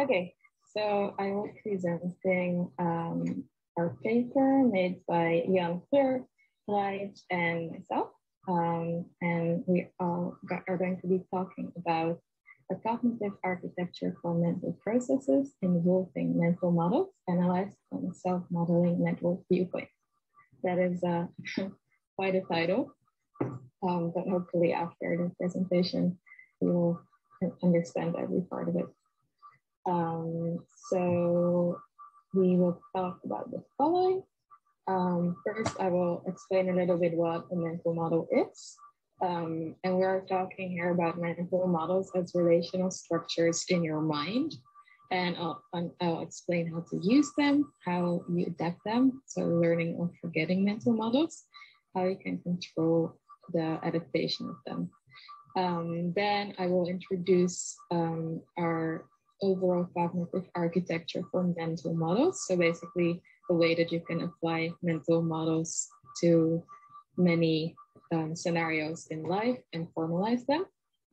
Okay, so I will presenting um, our paper made by Jan Treur, Light, and myself. Um, and we all got, are going to be talking about a cognitive architecture for mental processes involving mental models analyzed from self-modeling network viewpoint. That is uh, quite a title, um, but hopefully after the presentation, you will understand every part of it. Um, so we will talk about the following. Um, first, I will explain a little bit what a mental model is. Um, and we're talking here about mental models as relational structures in your mind. And I'll, I'll explain how to use them, how you adapt them. So learning or forgetting mental models, how you can control the adaptation of them. Um, then I will introduce um, our overall cognitive architecture for mental models. So basically the way that you can apply mental models to many um, scenarios in life and formalize them.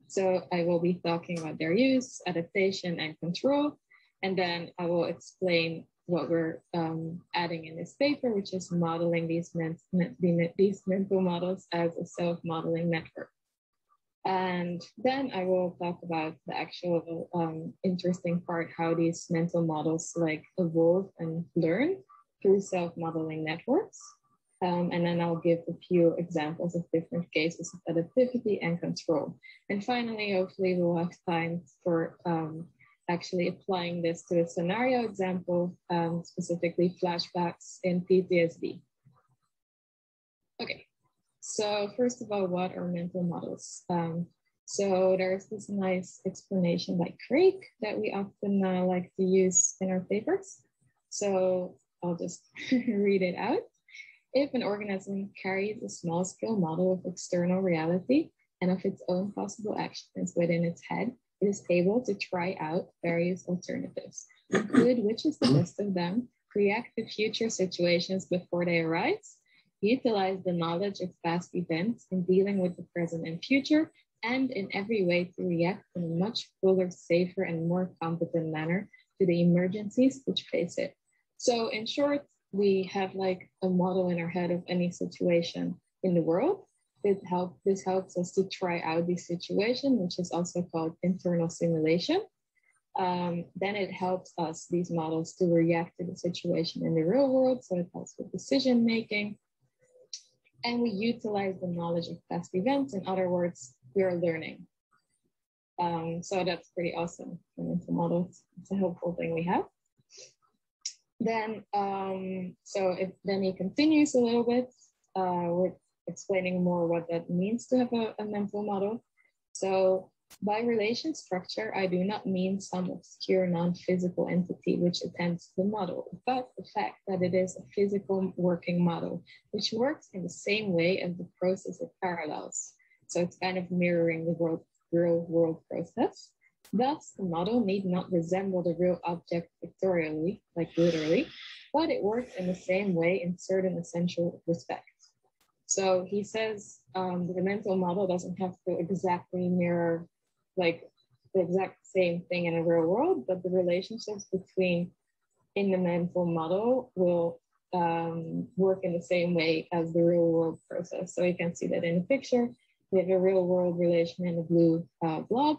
So I will be talking about their use, adaptation, and control. And then I will explain what we're um, adding in this paper, which is modeling these, men these mental models as a self-modeling network. And then I will talk about the actual um, interesting part, how these mental models like evolve and learn through self-modeling networks. Um, and then I'll give a few examples of different cases of adaptivity and control. And finally, hopefully we'll have time for um, actually applying this to a scenario example, um, specifically flashbacks in PTSD. So first of all, what are mental models? Um, so there's this nice explanation by Craik that we often uh, like to use in our papers. So I'll just read it out. If an organism carries a small scale model of external reality and of its own possible actions within its head, it is able to try out various alternatives, conclude which is the best of them, react to future situations before they arise, utilize the knowledge of past events in dealing with the present and future, and in every way to react in a much fuller, safer, and more competent manner to the emergencies which face it. So, in short, we have like a model in our head of any situation in the world. It help, this helps us to try out the situation, which is also called internal simulation. Um, then it helps us, these models, to react to the situation in the real world. So it helps with decision making, and we utilize the knowledge of past events. In other words, we are learning. Um, so that's pretty awesome mental models. It's a helpful thing we have. Then, um, so if, then he continues a little bit uh, with explaining more what that means to have a, a mental model. So by relation structure, I do not mean some obscure non-physical entity which attends the model, but the fact that it is a physical working model, which works in the same way as the process it parallels. So it's kind of mirroring the world, real world process. Thus, the model need not resemble the real object pictorially, like literally, but it works in the same way in certain essential respects. So he says um, the mental model doesn't have to exactly mirror like the exact same thing in a real world, but the relationships between in the mental model will um, work in the same way as the real world process. So you can see that in the picture, we have a real world relation in the blue uh, blob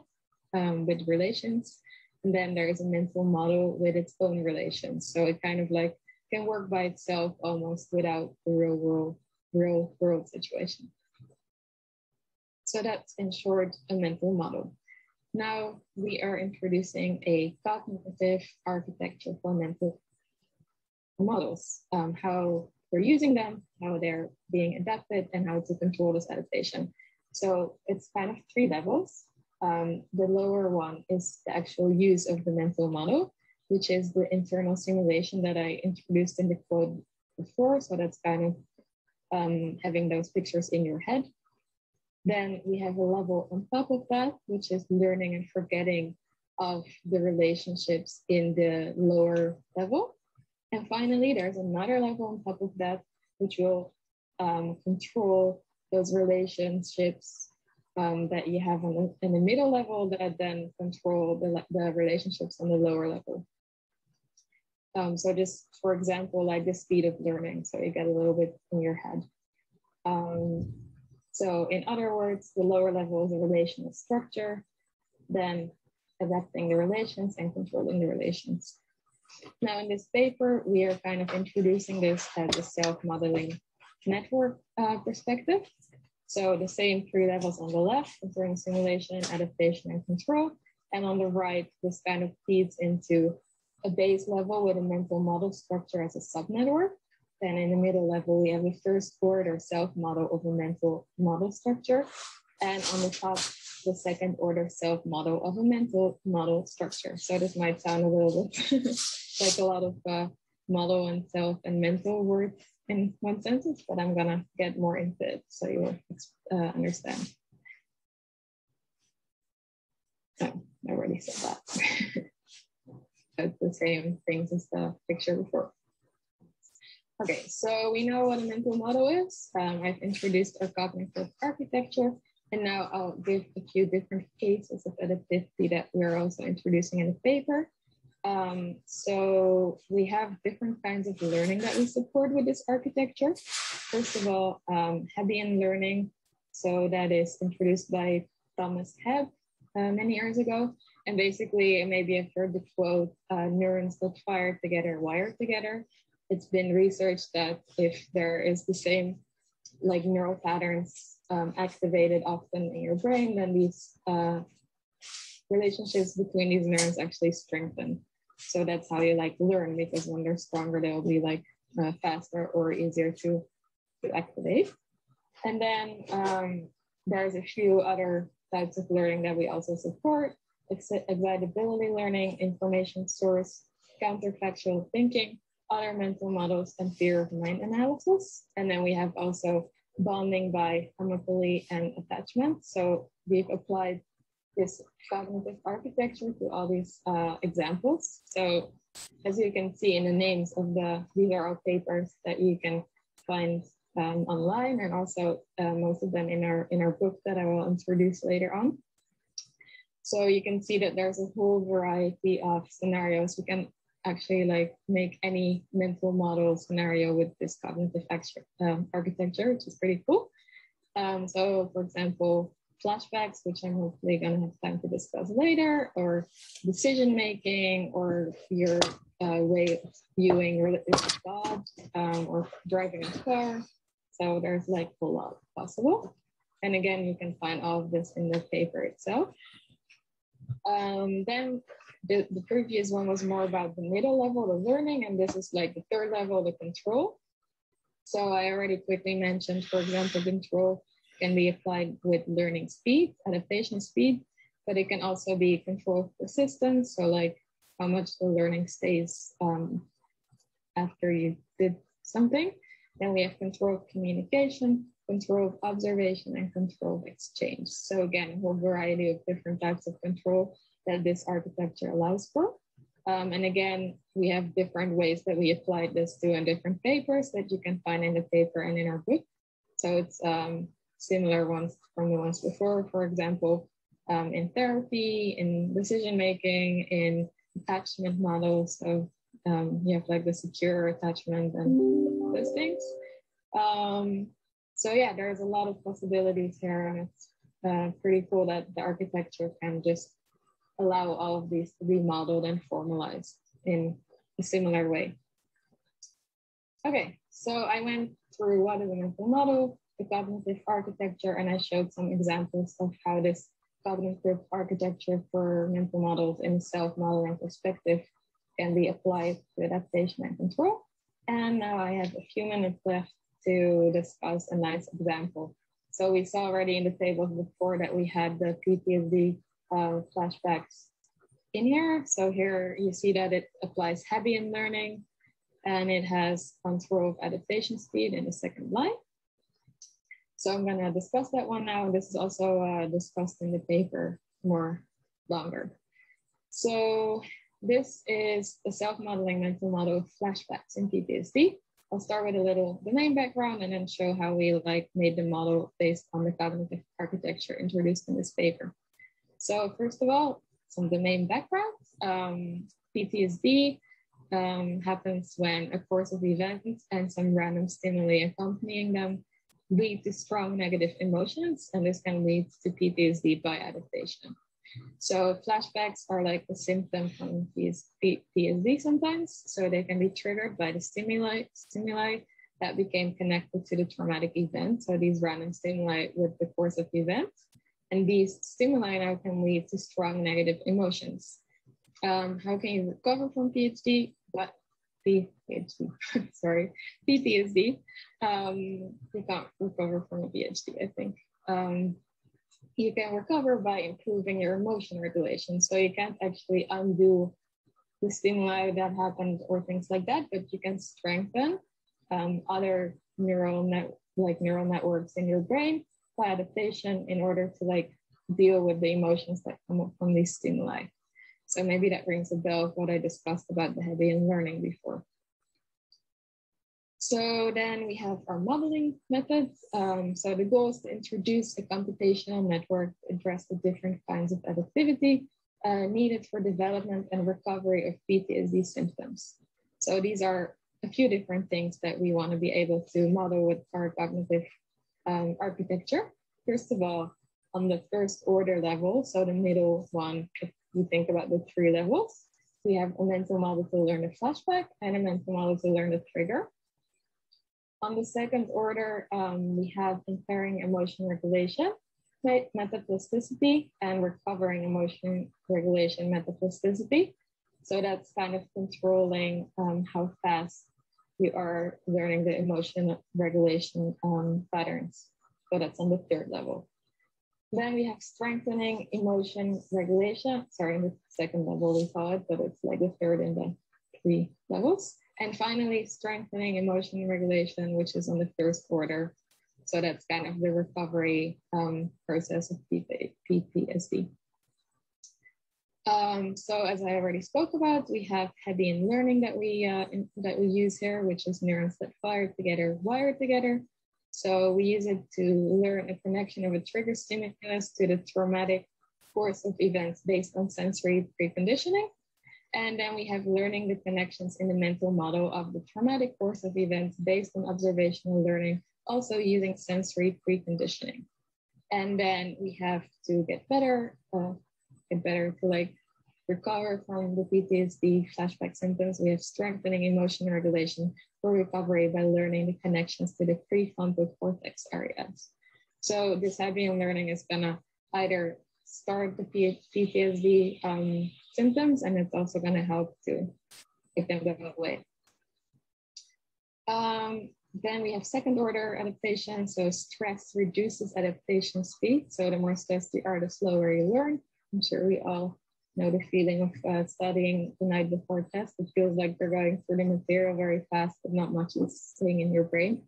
um, with relations. And then there's a mental model with its own relations. So it kind of like can work by itself almost without the real world, real world situation. So that's in short a mental model. Now we are introducing a cognitive architecture for mental models, um, how we're using them, how they're being adapted, and how to control this adaptation. So it's kind of three levels. Um, the lower one is the actual use of the mental model, which is the internal simulation that I introduced in the quote before. So that's kind of um, having those pictures in your head. Then we have a level on top of that, which is learning and forgetting of the relationships in the lower level. And finally, there's another level on top of that, which will um, control those relationships um, that you have in the, in the middle level that then control the, the relationships on the lower level. Um, so just for example, like the speed of learning. So you get a little bit in your head. Um, so in other words, the lower level is a relational structure, then adapting the relations and controlling the relations. Now in this paper, we are kind of introducing this as a self-modeling network uh, perspective. So the same three levels on the left, concerning simulation, adaptation, and control. And on the right, this kind of feeds into a base level with a mental model structure as a subnetwork. Then in the middle level, we have a first order self-model of a mental model structure. And on the top, the second order self-model of a mental model structure. So this might sound a little bit like a lot of uh, model and self and mental words in one sentence, but I'm gonna get more into it so you will uh, understand. Oh, I already said that. it's the same things as the picture before. Okay, so we know what a mental model is. Um, I've introduced our cognitive architecture, and now I'll give a few different cases of adaptivity that we're also introducing in the paper. Um, so we have different kinds of learning that we support with this architecture. First of all, um, Hebbian learning. So that is introduced by Thomas Hebb uh, many years ago. And basically, maybe you've heard the quote, uh, neurons that fire together, wire together. It's been researched that if there is the same like neural patterns um, activated often in your brain, then these uh, relationships between these neurons actually strengthen. So that's how you like learn because when they're stronger, they'll be like uh, faster or easier to, to activate. And then um, there's a few other types of learning that we also support, excitability learning, information source, counterfactual thinking, other mental models, and theory of mind analysis. And then we have also bonding by homophily and attachment. So we've applied this cognitive architecture to all these uh, examples. So as you can see in the names of the, these are all papers that you can find um, online and also uh, most of them in our, in our book that I will introduce later on. So you can see that there's a whole variety of scenarios. We can actually like make any mental model scenario with this cognitive um, architecture, which is pretty cool. Um, so for example, flashbacks, which I'm hopefully going to have time to discuss later, or decision making, or your uh, way of viewing relative God, um, or driving a car. So there's like a lot possible. And again, you can find all of this in the paper itself. Um, then the, the previous one was more about the middle level, the learning, and this is like the third level, the control. So I already quickly mentioned, for example, control can be applied with learning speed, adaptation speed, but it can also be control persistence. So like how much the learning stays um, after you did something. Then we have control of communication, control of observation, and control of exchange. So again, a whole variety of different types of control that this architecture allows for. Um, and again, we have different ways that we applied this to in different papers that you can find in the paper and in our book. So it's um, similar ones from the ones before, for example, um, in therapy, in decision making, in attachment models. So um, you have like the secure attachment and those things. Um, so yeah, there's a lot of possibilities here, and it's uh, pretty cool that the architecture can just allow all of these to be modeled and formalized in a similar way. Okay, so I went through what is a mental model, the cognitive architecture, and I showed some examples of how this cognitive architecture for mental models in self-modeling perspective can be applied to adaptation and control. And now I have a few minutes left to discuss a nice example. So we saw already in the tables before that we had the PTSD uh, flashbacks in here. So here you see that it applies Hebbian learning and it has control of adaptation speed in the second line. So I'm gonna discuss that one now. And This is also uh, discussed in the paper more longer. So this is the self-modeling mental model of flashbacks in PTSD. I'll start with a little domain background and then show how we like made the model based on the cognitive architecture introduced in this paper. So first of all, some domain background. Um, PTSD um, happens when a course of events and some random stimuli accompanying them lead to strong negative emotions, and this can lead to PTSD by adaptation. So flashbacks are like a symptom from PTSD sometimes. So they can be triggered by the stimuli, stimuli that became connected to the traumatic event. So these random stimuli with the course of the event. And these stimuli now can lead to strong negative emotions. Um, how can you recover from PhD? But PhD, sorry, PTSD. Um, you can't recover from a PhD, I think. Um, you can recover by improving your emotion regulation. So you can't actually undo the stimuli that happened or things like that, but you can strengthen um, other neural net like neural networks in your brain adaptation in order to like deal with the emotions that come up from these stimuli. So maybe that rings a bell of what I discussed about the Hebbian learning before. So then we have our modeling methods. Um, so the goal is to introduce a computational network to address the different kinds of adaptivity uh, needed for development and recovery of PTSD symptoms. So these are a few different things that we want to be able to model with our cognitive um, architecture. First of all, on the first order level, so the middle one, if you think about the three levels, we have a mental model to learn the flashback and a mental model to learn the trigger. On the second order, um, we have impairing emotion regulation, metaplasticity, and recovering emotion regulation metaplasticity. So that's kind of controlling um, how fast you are learning the emotion regulation um, patterns. So that's on the third level. Then we have strengthening emotion regulation. Sorry, in the second level we call it, but it's like the third in the three levels. And finally, strengthening emotion regulation, which is on the first order. So that's kind of the recovery um, process of PTSD. Um, so as I already spoke about, we have Hebbian learning that we uh, in, that we use here, which is neurons that fire together, wire together. So we use it to learn a connection of a trigger stimulus to the traumatic course of events based on sensory preconditioning. And then we have learning the connections in the mental model of the traumatic course of events based on observational learning, also using sensory preconditioning. And then we have to get better, uh, get better to like recover from the PTSD flashback symptoms. We have strengthening emotion regulation for recovery by learning the connections to the prefrontal cortex areas. So this Hebbian learning is gonna either start the PTSD um, symptoms, and it's also going to help to get them go away. Um, then we have second order adaptation. So stress reduces adaptation speed. So the more stressed you are, the slower you learn. I'm sure we all know the feeling of uh, studying the night before test. It feels like you're going through the material very fast, but not much is staying in your brain.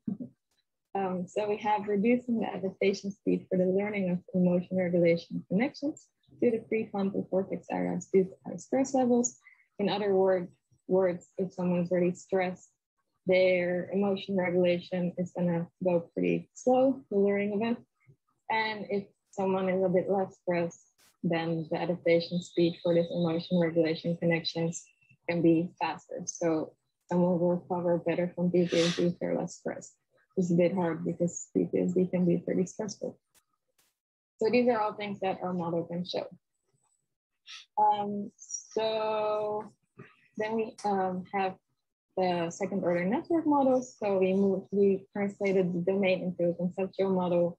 Um, so we have reducing the adaptation speed for the learning of emotion regulation connections to the prefrontal cortex areas due to high stress levels. In other word, words, if someone's really stressed, their emotion regulation is gonna go pretty slow, the learning it. And if someone is a bit less stressed, then the adaptation speed for this emotion regulation connections can be faster. So someone will recover better from PTSD if they're less stressed It's a bit hard because PTSD can be pretty stressful. So these are all things that our model can show. Um, so then we um, have the second order network models. So we moved, we translated the domain into a conceptual model.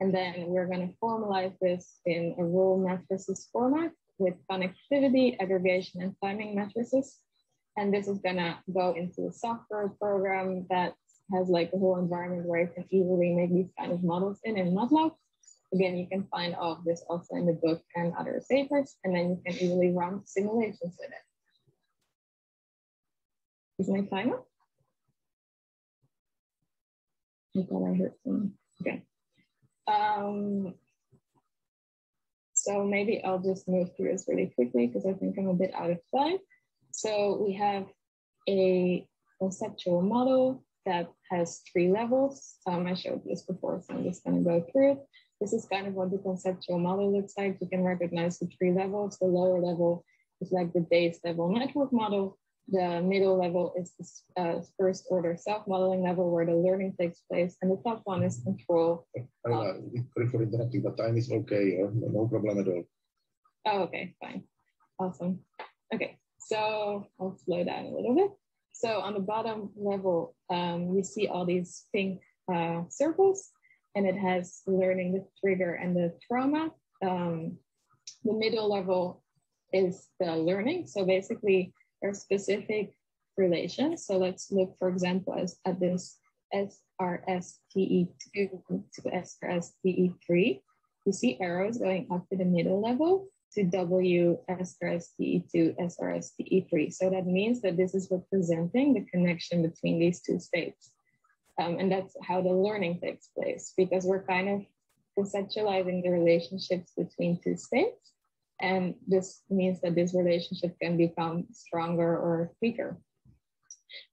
And then we're going to formalize this in a rule matrices format with connectivity, aggregation, and timing matrices. And this is going to go into a software program that has like a whole environment where you can easily make these kind of models in in MATLAB. Again, you can find all of this also in the book and other papers, and then you can easily run simulations with it. Is my timer? I thought I heard some. Okay. Um, so maybe I'll just move through this really quickly because I think I'm a bit out of time. So we have a conceptual model that has three levels. Um, I showed this before, so I'm just going to go through it. This is kind of what the conceptual model looks like. You can recognize the three levels. The lower level is like the base level network model. The middle level is the uh, first order self-modeling level where the learning takes place. And the top one is control. I um, for interrupting, but time is okay. Uh, no problem at all. Oh, okay, fine. Awesome. Okay, so I'll slow down a little bit. So on the bottom level, um, you see all these pink uh, circles, and it has learning the trigger and the trauma. Um, the middle level is the learning. So basically, are specific relations. So let's look, for example, as, at this SRSTE2 to SRSTE3. You see arrows going up to the middle level to W SRSTE2 SRSTE3. So that means that this is representing the connection between these two states. Um, and that's how the learning takes place because we're kind of conceptualizing the relationships between two states. And this means that this relationship can become stronger or weaker.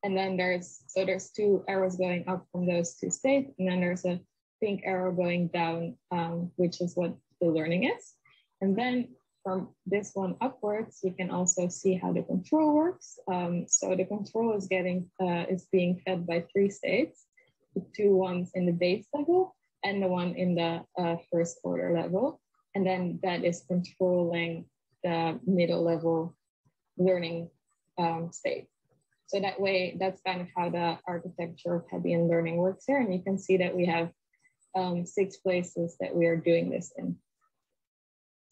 And then there's, so there's two arrows going up from those two states. And then there's a pink arrow going down, um, which is what the learning is. And then from this one upwards, you can also see how the control works. Um, so the control is getting, uh, is being fed by three states, the two ones in the base level and the one in the uh, first order level. And then that is controlling the middle level learning um, state. So that way, that's kind of how the architecture of Hebbian learning works here. And you can see that we have um, six places that we are doing this in.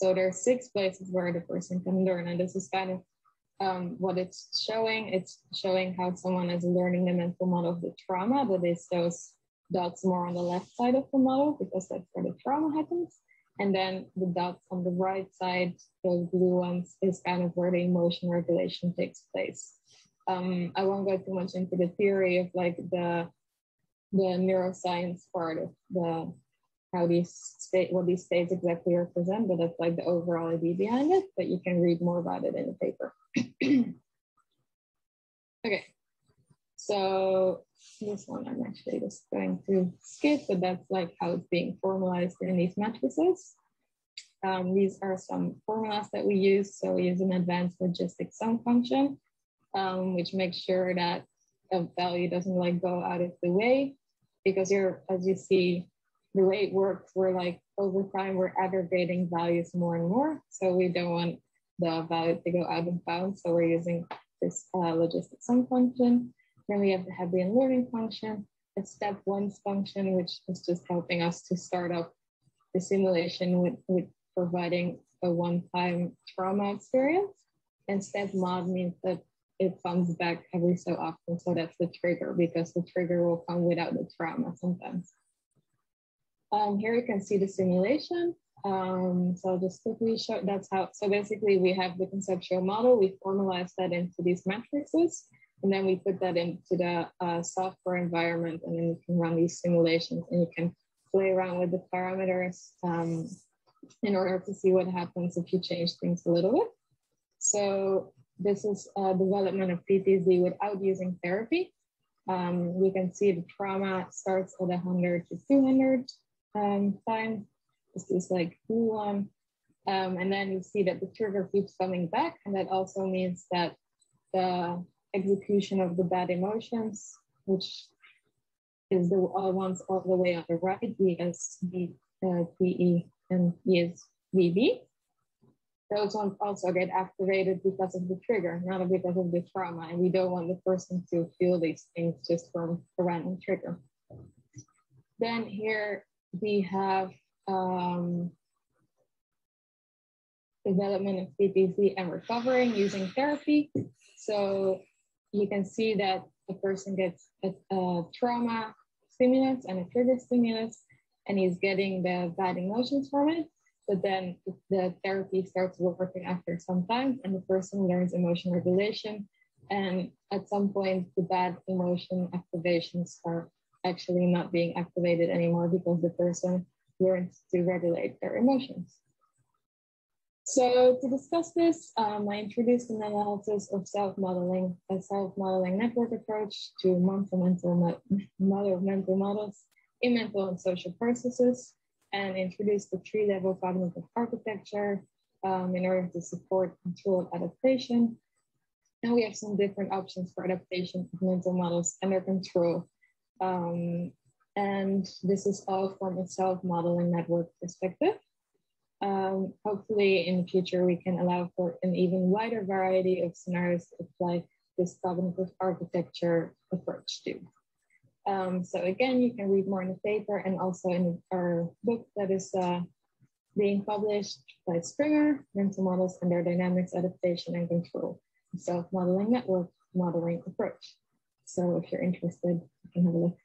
So there are six places where the person can learn. And this is kind of um, what it's showing. It's showing how someone is learning the mental model of the trauma, but it's those dots more on the left side of the model because that's where the trauma happens. And then the dots on the right side, those blue ones, is kind of where the emotion regulation takes place. Um, I won't go too much into the theory of like the the neuroscience part of the how these state what these states exactly represent, but that's like the overall idea behind it. But you can read more about it in the paper. okay, so this one I'm actually just going to skip, but that's like how it's being formalized in these matrices. Um, these are some formulas that we use. So we use an advanced logistic sum function um, which makes sure that a value doesn't like go out of the way because you're, as you see, the way it works, we're like over time, we're aggregating values more and more. So we don't want the value to go out of bounds. So we're using this uh, logistic sum function. Then we have the Hebbian learning function, a step one's function, which is just helping us to start up the simulation with, with providing a one-time trauma experience. And step mod means that it comes back every so often. So that's the trigger because the trigger will come without the trauma sometimes. Um, here you can see the simulation. Um, so just quickly show that's how, so basically we have the conceptual model, we formalize that into these matrices, and then we put that into the uh, software environment, and then you can run these simulations and you can play around with the parameters um, in order to see what happens if you change things a little bit. So this is a development of PTSD without using therapy. Um, we can see the trauma starts at 100 to 200 um, times. This is like one. Um, and then you see that the trigger keeps coming back. And that also means that the execution of the bad emotions, which is the all ones all the way on the right, ESB, uh, PE, and ESVB, those ones also get activated because of the trigger, not because of the trauma. And we don't want the person to feel these things just from a random trigger. Then here we have um, development of PTSD and recovering using therapy. So you can see that the person gets a, a trauma stimulus and a trigger stimulus, and he's getting the bad emotions from it. But then the therapy starts working after some time and the person learns emotion regulation. And at some point, the bad emotion activations are actually not being activated anymore because the person learns to regulate their emotions. So to discuss this, um, I introduced an analysis of self-modeling, a self-modeling network approach to mental model mental models in mental and social processes, and introduced the three-level cognitive architecture um, in order to support controlled adaptation. And we have some different options for adaptation of mental models under control. Um, and this is all from a self-modeling network perspective. Um, hopefully in the future, we can allow for an even wider variety of scenarios to apply this cognitive architecture approach to. Um, so again, you can read more in the paper and also in our book that is uh, being published by Springer, Mental Models and Their Dynamics, Adaptation and Control, Self-Modeling Network Modeling Approach. So if you're interested, you can have a look.